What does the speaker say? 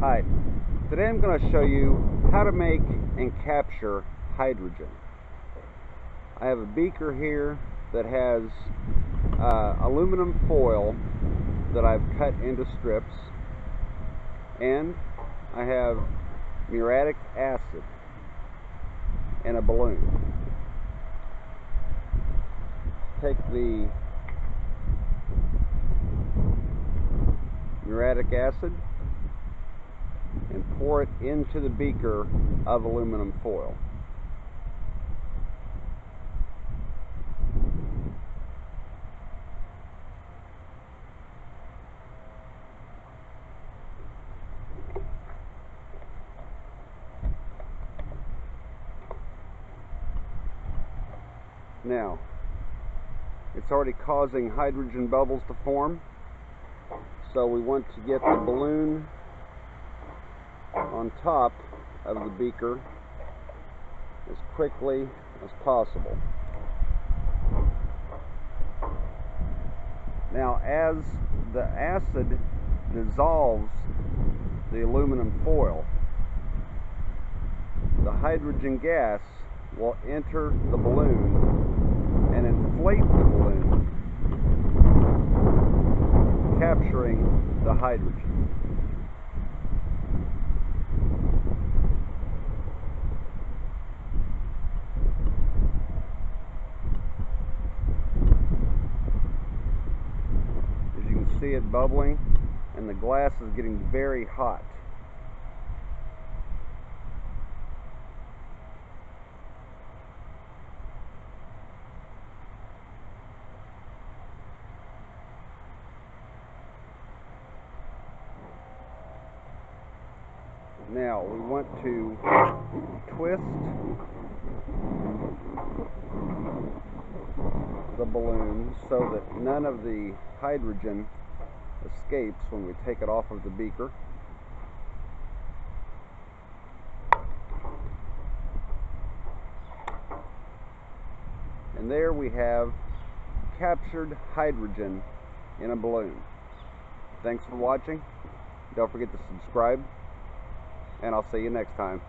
Hi, today I'm going to show you how to make and capture hydrogen. I have a beaker here that has uh, aluminum foil that I've cut into strips and I have muriatic acid and a balloon. Take the muriatic acid and pour it into the beaker of aluminum foil. Now, it's already causing hydrogen bubbles to form, so we want to get the balloon on top of the beaker as quickly as possible. Now as the acid dissolves the aluminum foil, the hydrogen gas will enter the balloon and inflate the balloon, capturing the hydrogen. See it bubbling and the glass is getting very hot. Now we want to twist the balloon so that none of the hydrogen escapes when we take it off of the beaker. And there we have captured hydrogen in a balloon. Thanks for watching. Don't forget to subscribe, and I'll see you next time.